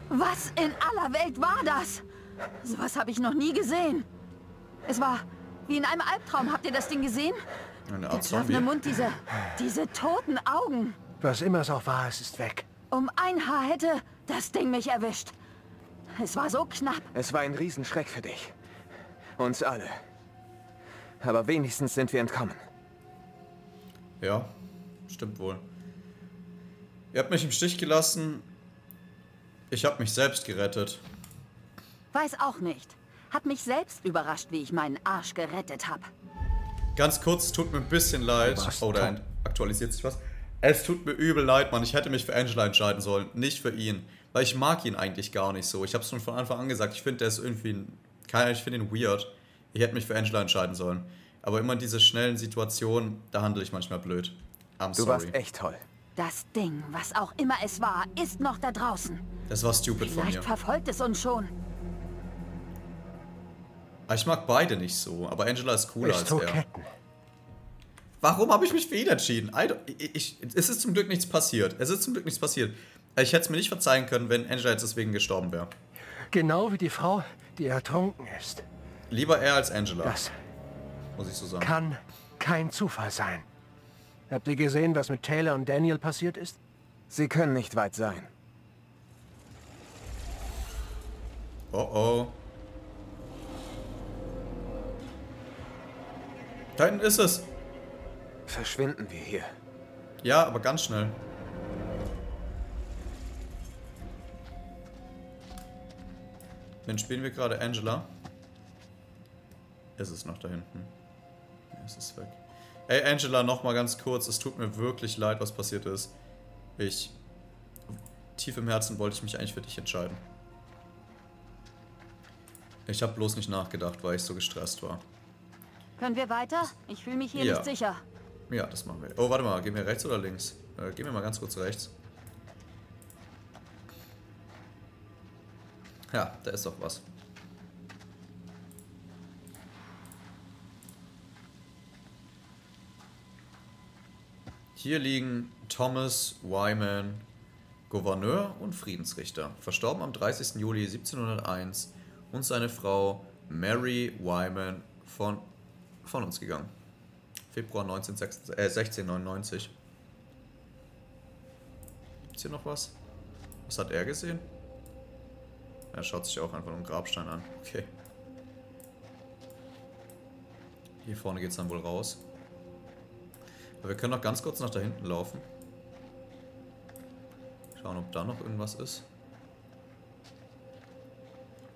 Was in aller Welt war das? Sowas habe ich noch nie gesehen. Es war wie in einem Albtraum. Habt ihr das Ding gesehen? Eine Der Art klaffende Zombie. Mund, diese, diese toten Augen. Was immer es auch war, es ist weg. Um ein Haar hätte das Ding mich erwischt. Es war so knapp. Es war ein Riesenschreck für dich. Uns alle. Aber wenigstens sind wir entkommen. Ja, stimmt wohl. Ihr habt mich im Stich gelassen. Ich habe mich selbst gerettet. Weiß auch nicht. Hat mich selbst überrascht, wie ich meinen Arsch gerettet habe. Ganz kurz, tut mir ein bisschen leid. Oh, da aktualisiert sich was. Es tut mir übel leid, Mann. Ich hätte mich für Angela entscheiden sollen, nicht für ihn. Weil ich mag ihn eigentlich gar nicht so. Ich habe es schon von Anfang an gesagt. Ich finde, der ist irgendwie ein... Keine, ich finde ihn weird. Ich hätte mich für Angela entscheiden sollen. Aber immer in diese schnellen Situationen, da handle ich manchmal blöd. I'm Du sorry. warst echt toll. Das Ding, was auch immer es war, ist noch da draußen. Das war stupid von Vielleicht mir. verfolgt es uns schon. Aber Ich mag beide nicht so, aber Angela ist cooler als er. Aristoketten. Warum habe ich mich für ihn entschieden? I don't- ich, ich, es ist zum Glück nichts passiert. Es ist zum Glück nichts passiert. Ich hätte es mir nicht verzeihen können, wenn Angela jetzt deswegen gestorben wäre. Genau wie die Frau, die ertrunken ist. Lieber er als Angela, Das muss ich so sagen. kann kein Zufall sein. Habt ihr gesehen, was mit Taylor und Daniel passiert ist? Sie können nicht weit sein. Oh oh. Da hinten ist es. Verschwinden wir hier. Ja, aber ganz schnell. Wen spielen wir gerade? Angela? Ist es noch da hinten? Ja, es ist weg. Ey, Angela, noch mal ganz kurz. Es tut mir wirklich leid, was passiert ist. Ich... Tief im Herzen wollte ich mich eigentlich für dich entscheiden. Ich habe bloß nicht nachgedacht, weil ich so gestresst war. Können wir weiter? Ich fühle mich hier Ja. nicht sicher. Ja, das machen wir. Oh, warte mal. Gehen wir rechts oder links? Äh, gehen wir mal ganz kurz rechts. Ja, da ist doch was. Hier liegen Thomas Wyman, Gouverneur und Friedensrichter, verstorben am 30. Juli 1701 und seine Frau Mary Wyman von, von uns gegangen. Februar 1996, äh, 1699. Gibt's hier noch was? Was hat er gesehen? Er schaut sich auch einfach nur einen Grabstein an. Okay. Hier vorne geht's dann wohl raus. Aber wir können noch ganz kurz nach da hinten laufen. Schauen, ob da noch irgendwas ist.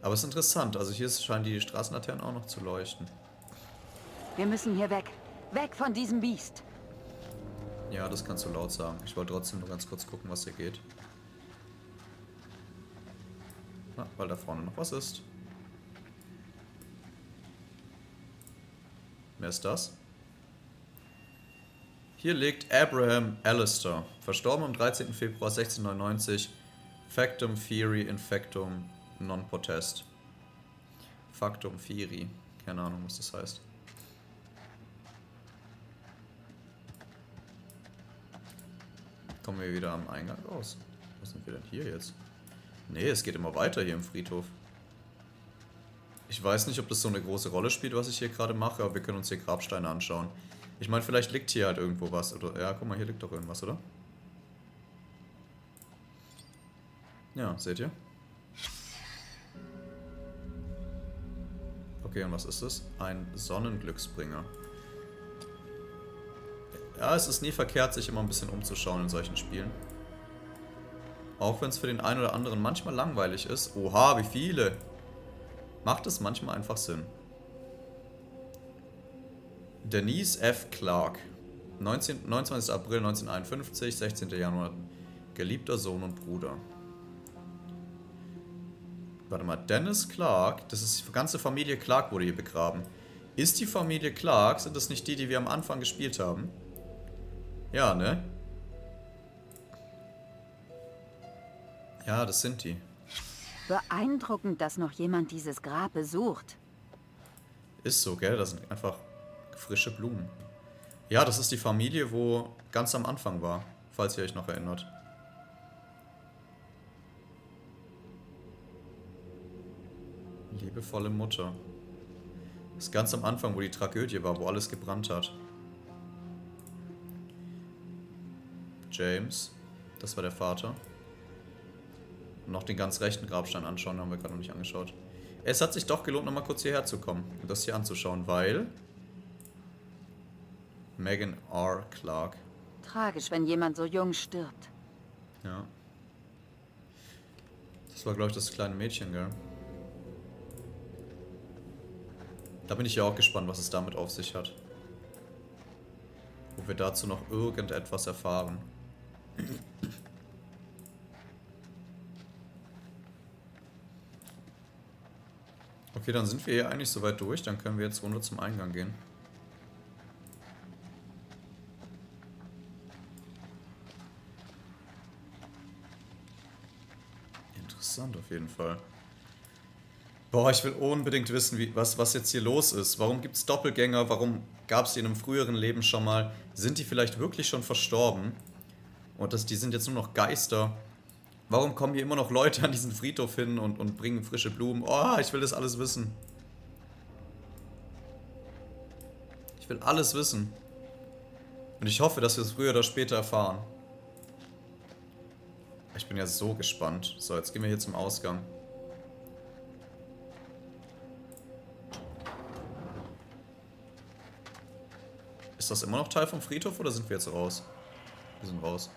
Aber es ist interessant. Also hier scheinen die Straßenlaternen auch noch zu leuchten. Wir müssen hier weg. Weg von diesem Biest. Ja, das kannst du laut sagen. Ich wollte trotzdem nur ganz kurz gucken, was hier geht. Ah, weil da vorne noch was ist. Wer ist das? Hier liegt Abraham Alistair, verstorben am 13. Februar 1699. Factum Fieri Infectum Non Potest. Factum Fieri. Keine Ahnung, was das heißt. Kommen wir wieder am Eingang raus. Wo sind wir denn hier jetzt? Nee, es geht immer weiter hier im Friedhof. Ich weiß nicht, ob das so eine große Rolle spielt, was ich hier gerade mache, aber wir können uns hier Grabsteine anschauen. Ich meine, vielleicht liegt hier halt irgendwo was. Oder, ja, guck mal, hier liegt doch irgendwas, oder? Ja, seht ihr? Okay, und was ist das? Ein Sonnenglücksbringer. Ja, es ist nie verkehrt, sich immer ein bisschen umzuschauen in solchen Spielen. Auch wenn es für den einen oder anderen manchmal langweilig ist. Oha, wie viele! Macht es manchmal einfach Sinn. Denise F. Clark. 19, 29. April 1951, 16. Januar. Geliebter Sohn und Bruder. Warte mal, Dennis Clark, das ist die ganze Familie Clark wurde hier begraben. Ist die Familie Clark, sind das nicht die, die wir am Anfang gespielt haben? Ja, ne? Ja, das sind die. Beeindruckend, dass noch jemand dieses Grab besucht. Ist so, gell? Das sind einfach frische Blumen. Ja, das ist die Familie, wo ganz am Anfang war, falls ihr euch noch erinnert. Liebevolle Mutter. Das ist ganz am Anfang, wo die Tragödie war, wo alles gebrannt hat. James, das war der Vater. Und noch den ganz rechten Grabstein anschauen, haben wir gerade noch nicht angeschaut. Es hat sich doch gelohnt, nochmal kurz hierher zu kommen und das hier anzuschauen, weil... Megan R. Clark. Tragisch, wenn jemand so jung stirbt. Ja. Das war, glaube ich, das kleine Mädchen, gell? Da bin ich ja auch gespannt, was es damit auf sich hat. Ob wir dazu noch irgendetwas erfahren. Okay, dann sind wir hier eigentlich soweit durch. Dann können wir jetzt runter zum Eingang gehen. Interessant auf jeden Fall. Boah, ich will unbedingt wissen, wie, was, was jetzt hier los ist. Warum gibt es Doppelgänger? Warum gab es die in einem früheren Leben schon mal? Sind die vielleicht wirklich schon verstorben? Und das, die sind jetzt nur noch Geister? Warum kommen hier immer noch Leute an diesen Friedhof hin und, und bringen frische Blumen? Oh, ich will das alles wissen. Ich will alles wissen. Und ich hoffe, dass wir es früher oder später erfahren. Ich bin ja so gespannt. So, jetzt gehen wir hier zum Ausgang. Ist das immer noch Teil vom Friedhof oder sind wir jetzt raus? Wir sind raus.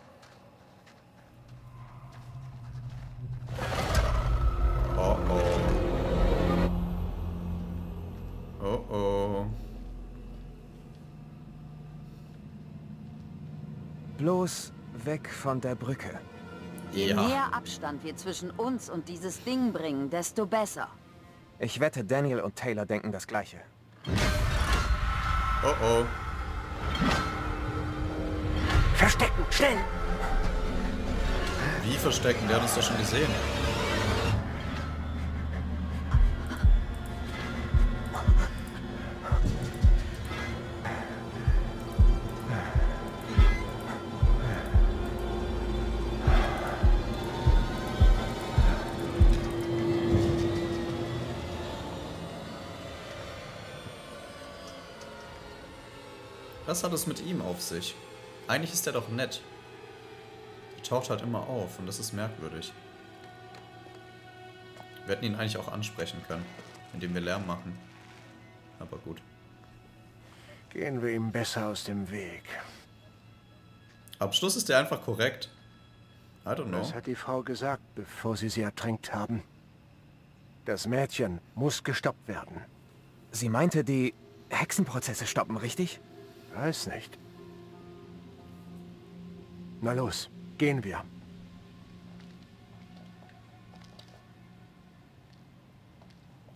Bloß weg von der Brücke. Je ja. mehr Abstand wir zwischen uns und dieses Ding bringen, desto besser. Ich wette, Daniel und Taylor denken das Gleiche. Oh oh. Verstecken, schnell! Wie verstecken? Der hat uns doch schon gesehen. Was hat es mit ihm auf sich? Eigentlich ist er doch nett. Er taucht halt immer auf und das ist merkwürdig. Wir hätten ihn eigentlich auch ansprechen können, indem wir Lärm machen. Aber gut. Gehen wir ihm besser aus dem Weg. Am Schluss ist er einfach korrekt. I don't know. Was hat die Frau gesagt, bevor sie sie ertränkt haben? Das Mädchen muss gestoppt werden. Sie meinte, die Hexenprozesse stoppen, richtig? Weiß nicht. Na los, gehen wir.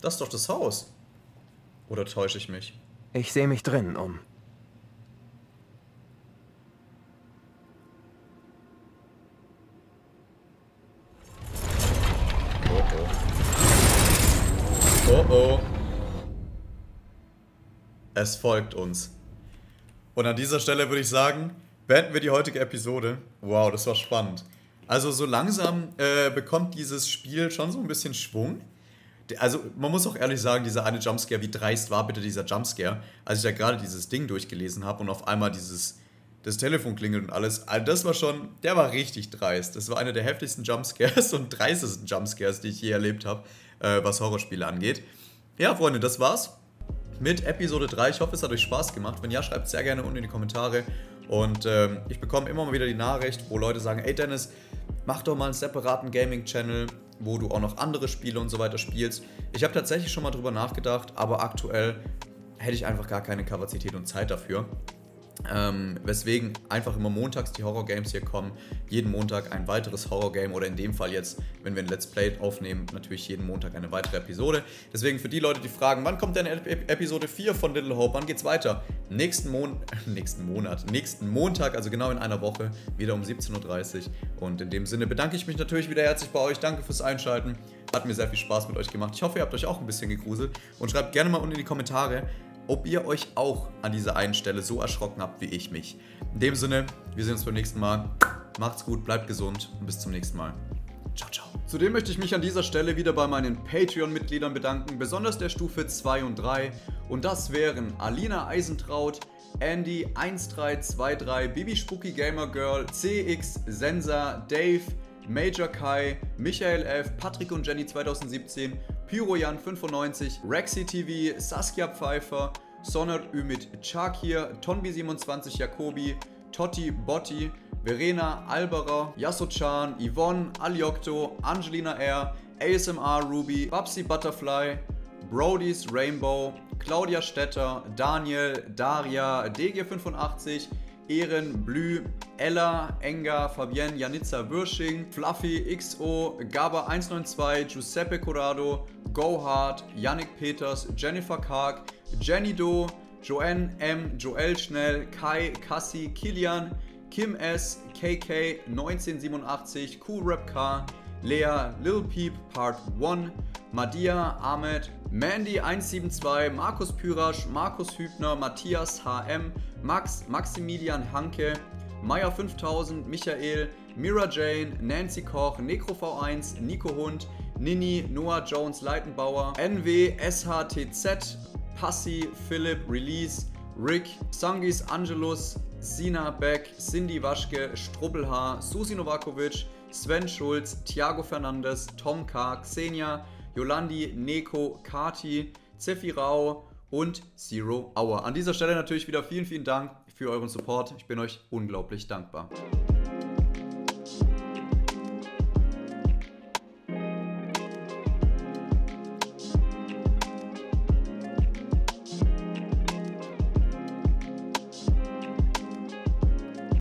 Das ist doch das Haus. Oder täusche ich mich? Ich sehe mich drinnen um. Oh oh. Oh oh. es folgt uns. Und an dieser Stelle würde ich sagen, beenden wir die heutige Episode. Wow, das war spannend. Also so langsam äh, bekommt dieses Spiel schon so ein bisschen Schwung. Also man muss auch ehrlich sagen, dieser eine Jumpscare, wie dreist war bitte dieser Jumpscare, als ich da gerade dieses Ding durchgelesen habe und auf einmal dieses das Telefon klingelt und alles. Also das war schon, der war richtig dreist. Das war einer der heftigsten Jumpscares [laughs] und dreistesten Jumpscares, die ich je erlebt habe, äh, was Horrorspiele angeht. Ja, Freunde, das war's mit Episode 3. Ich hoffe, es hat euch Spaß gemacht. Wenn ja, schreibt sehr gerne unten in die Kommentare. Und ähm, ich bekomme immer mal wieder die Nachricht, wo Leute sagen, ey Dennis, mach doch mal einen separaten Gaming-Channel, wo du auch noch andere Spiele und so weiter spielst. Ich habe tatsächlich schon mal drüber nachgedacht, aber aktuell hätte ich einfach gar keine Kapazität und Zeit dafür. Ähm, weswegen einfach immer montags die Horror-Games hier kommen. Jeden Montag ein weiteres Horror-Game oder in dem Fall jetzt, wenn wir ein Let's Play aufnehmen, natürlich jeden Montag eine weitere Episode. Deswegen für die Leute, die fragen, wann kommt denn Episode 4 von Little Hope, wann geht's weiter? Nächsten, Mon [laughs] nächsten Monat, nächsten Montag, also genau in einer Woche, wieder um 17.30 Uhr. Und in dem Sinne bedanke ich mich natürlich wieder herzlich bei euch. Danke fürs Einschalten. Hat mir sehr viel Spaß mit euch gemacht. Ich hoffe, ihr habt euch auch ein bisschen gegruselt. Und schreibt gerne mal unten in die Kommentare, ob ihr euch auch an dieser einen Stelle so erschrocken habt wie ich mich. In dem Sinne, wir sehen uns beim nächsten Mal. Macht's gut, bleibt gesund und bis zum nächsten Mal. Ciao, ciao. Zudem möchte ich mich an dieser Stelle wieder bei meinen Patreon-Mitgliedern bedanken, besonders der Stufe 2 und 3. Und das wären Alina Eisentraut, Andy 1323, Bibi Spooky Gamer Girl, CX Sensa, Dave, Major Kai, Michael F., Patrick und Jenny 2017, Pyrojan95, Rexy TV, Saskia Pfeiffer, Sonner Ümit Chakir, Tonbi27 Jacobi, Totti Botti, Verena Alberer, Yasso-chan, Yvonne, Aliokto, Angelina R, ASMR Ruby, Babsi Butterfly, Brody's Rainbow, Claudia Stetter, Daniel, Daria, DG85, Ehren, Blü, Ella, Enga, Fabienne, Janitza Würsching, Fluffy, XO, Gaba192, Giuseppe Corrado, Go Yannick Peters, Jennifer Karg, Jenny Do, Joanne M, Joel Schnell, Kai, Cassie, Kilian, Kim S, KK, 1987, Cool Rap Car, Lea, Lil Peep Part 1, Madia, Ahmed, Mandy172, Markus Pyrasch, Markus Hübner, Matthias HM, Max, Maximilian Hanke, Meier 5000, Michael, Mira Jane, Nancy Koch, Necro V1, Nico Hund, Nini, Noah Jones Leitenbauer, NW, SHTZ, Passi, Philipp, Release, Rick, Sangis Angelus, Sina Beck, Cindy Waschke, Strubbelhaar, Susi Novakovic, Sven Schulz, Thiago Fernandes, Tom K., Xenia, Yolandi, Neko, Kati, Zeffi Rau und Zero Hour. An dieser Stelle natürlich wieder vielen, vielen Dank für euren Support. Ich bin euch unglaublich dankbar.